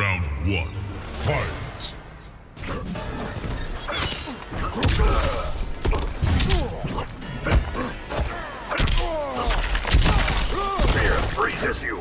Round one. Fight. Fear freezes you.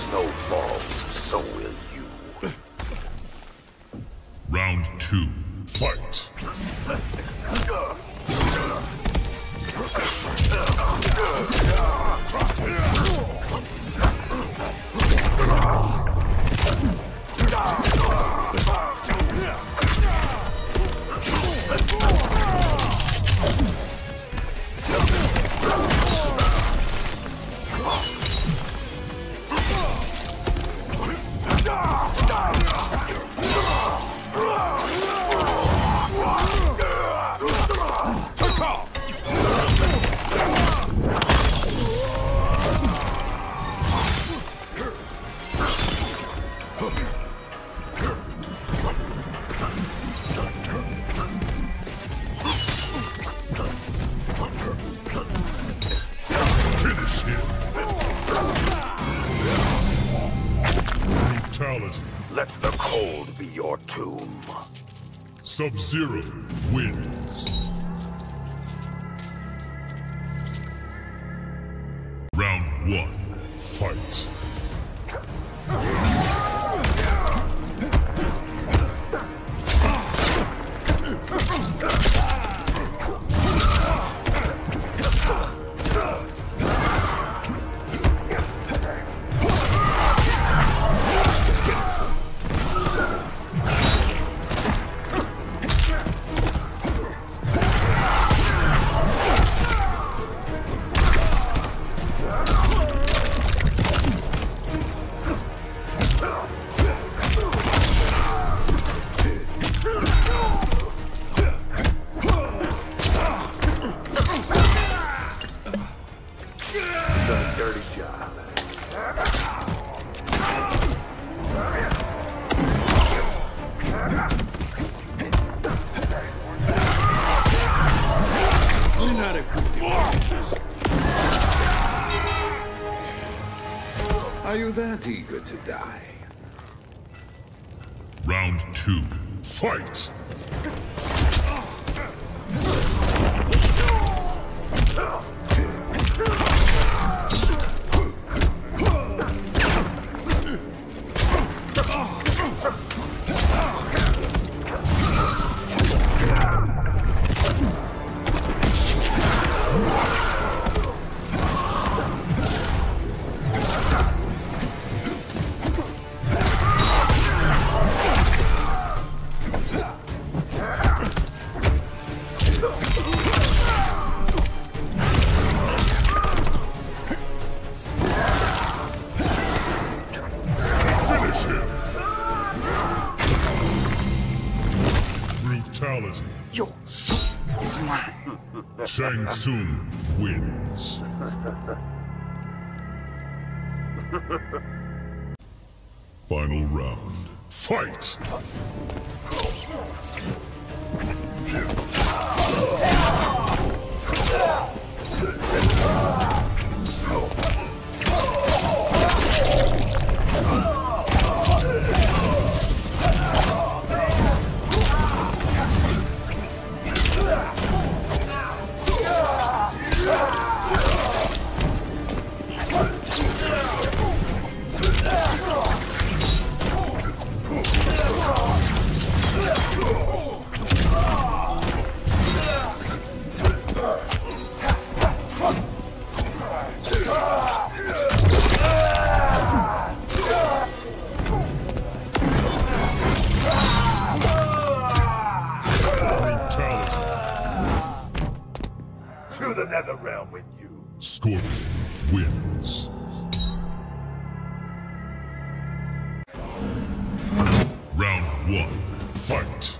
Snow falls, so will you. Round two. Fight. Let the cold be your tomb. Sub-Zero wins. That eager to die? Round two. Fight. Shang Tsung wins. Final round. Fight! One. Fight.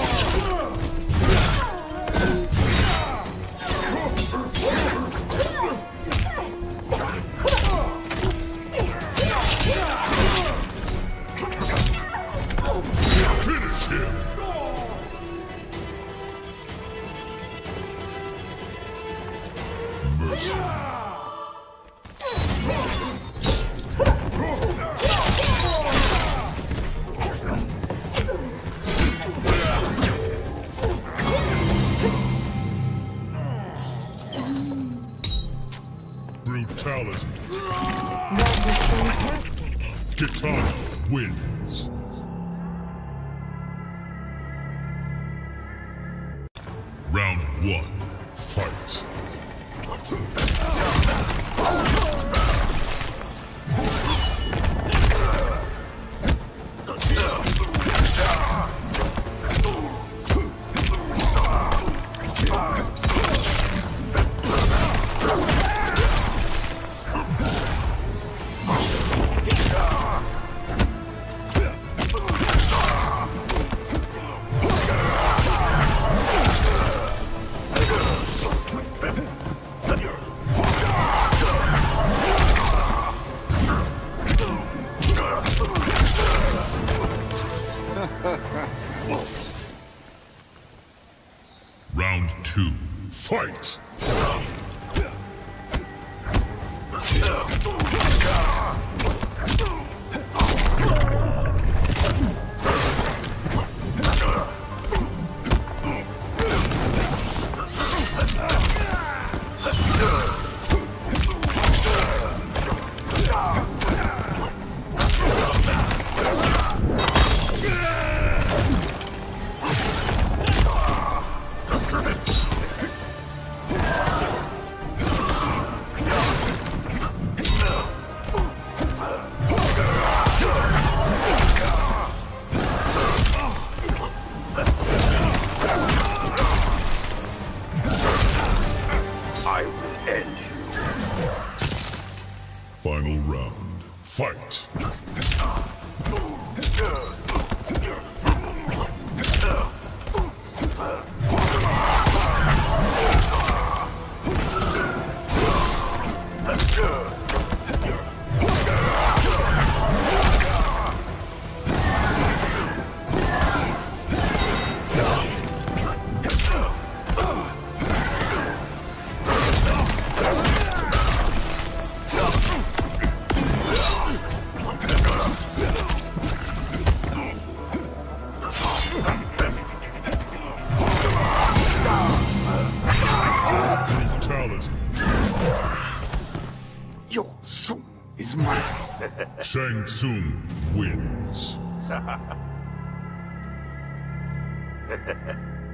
Mercy. Brutality. That was fantastic. Round one. Final round. Fight. Shang Tsung wins.